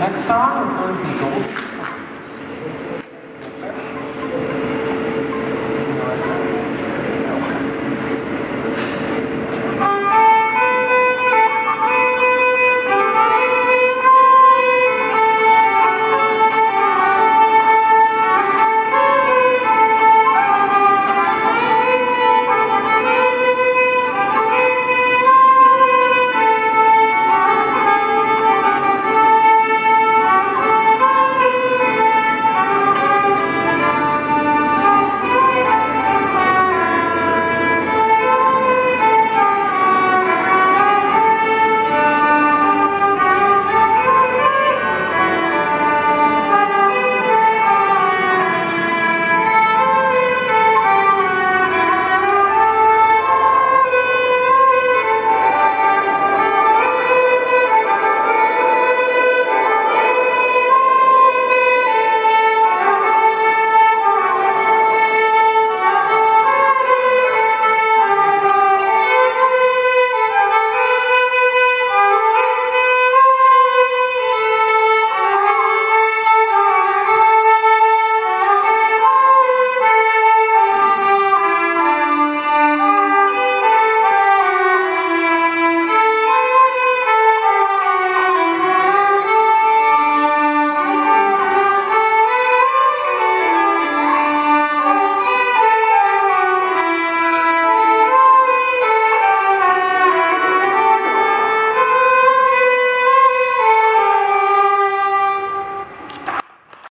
next song is going to be Gold.